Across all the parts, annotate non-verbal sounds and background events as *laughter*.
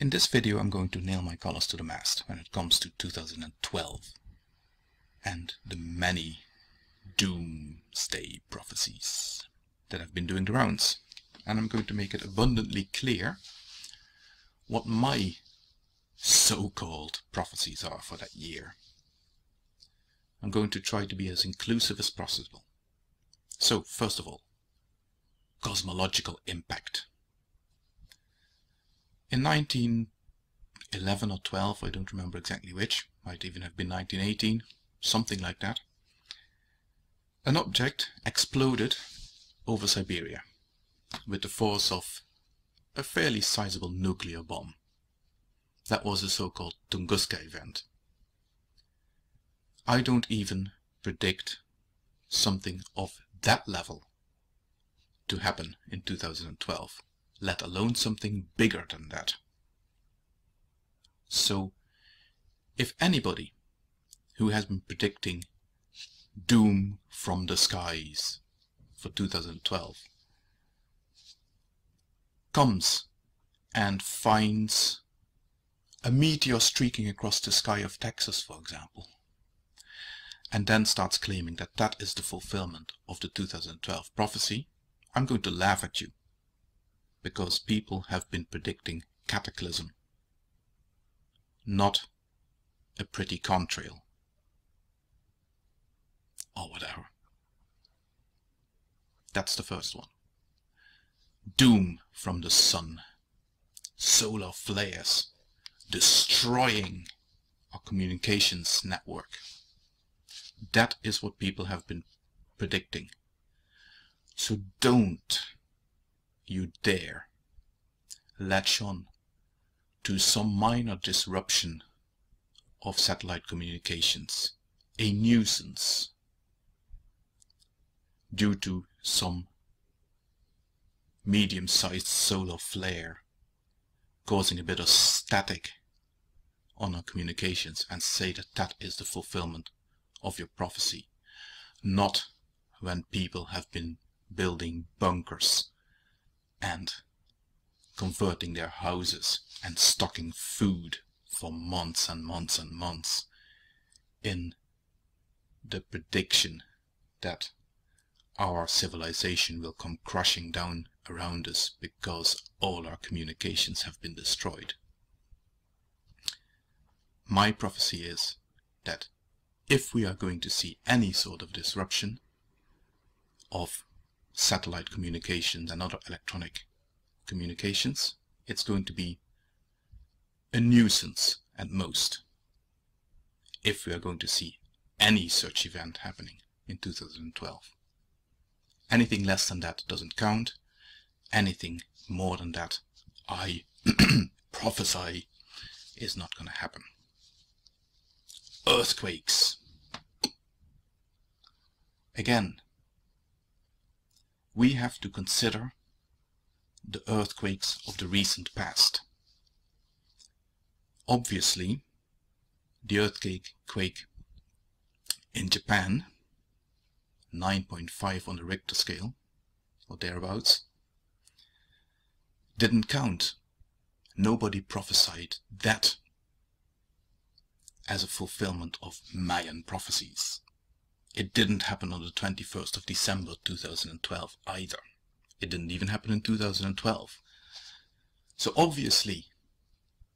In this video I'm going to nail my colors to the mast when it comes to 2012 and the many doomsday prophecies that have been doing the rounds and I'm going to make it abundantly clear what my so-called prophecies are for that year. I'm going to try to be as inclusive as possible. So first of all, cosmological impact. In 1911 or 12, I don't remember exactly which, might even have been 1918, something like that, an object exploded over Siberia with the force of a fairly sizable nuclear bomb. That was the so-called Tunguska event. I don't even predict something of that level to happen in 2012 let alone something bigger than that. So, if anybody who has been predicting doom from the skies for 2012 comes and finds a meteor streaking across the sky of Texas, for example, and then starts claiming that that is the fulfillment of the 2012 prophecy, I'm going to laugh at you because people have been predicting cataclysm, not a pretty contrail or whatever. That's the first one. Doom from the sun. Solar flares destroying our communications network. That is what people have been predicting. So don't you dare latch on to some minor disruption of satellite communications, a nuisance due to some medium-sized solar flare causing a bit of static on our communications and say that that is the fulfillment of your prophecy, not when people have been building bunkers and converting their houses and stocking food for months and months and months in the prediction that our civilization will come crashing down around us because all our communications have been destroyed. My prophecy is that if we are going to see any sort of disruption of satellite communications and other electronic communications, it's going to be a nuisance at most if we are going to see any such event happening in 2012. Anything less than that doesn't count. Anything more than that, I *clears throat* prophesy, is not going to happen. Earthquakes. Again, we have to consider the earthquakes of the recent past. Obviously, the earthquake quake in Japan, 9.5 on the Richter scale, or thereabouts, didn't count. Nobody prophesied that as a fulfillment of Mayan prophecies. It didn't happen on the 21st of December 2012 either. It didn't even happen in 2012. So obviously,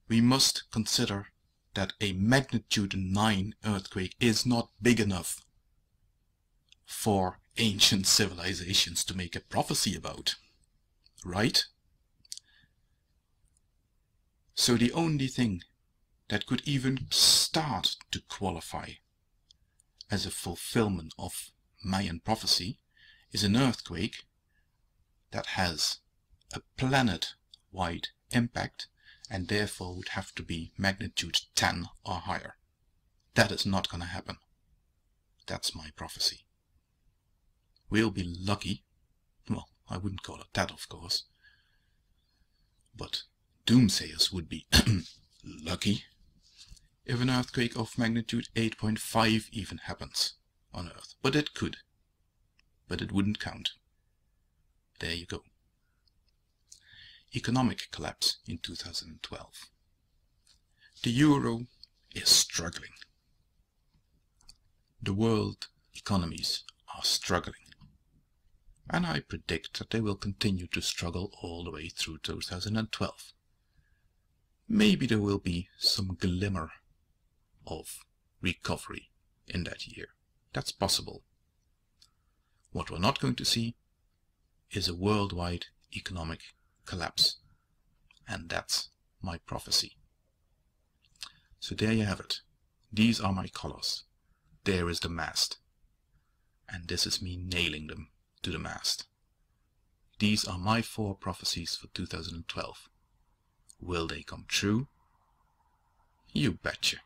we must consider that a magnitude 9 earthquake is not big enough for ancient *laughs* civilizations to make a prophecy about. Right? So the only thing that could even start to qualify as a fulfillment of Mayan prophecy is an earthquake that has a planet-wide impact and therefore would have to be magnitude 10 or higher. That is not going to happen. That's my prophecy. We'll be lucky, well, I wouldn't call it that of course, but doomsayers would be *clears throat* lucky if an earthquake of magnitude 8.5 even happens on Earth. But it could. But it wouldn't count. There you go. economic collapse in 2012. The euro is struggling. The world economies are struggling. And I predict that they will continue to struggle all the way through 2012. Maybe there will be some glimmer of recovery in that year. That's possible. What we're not going to see is a worldwide economic collapse. And that's my prophecy. So there you have it. These are my colors. There is the mast. And this is me nailing them to the mast. These are my four prophecies for 2012. Will they come true? You betcha.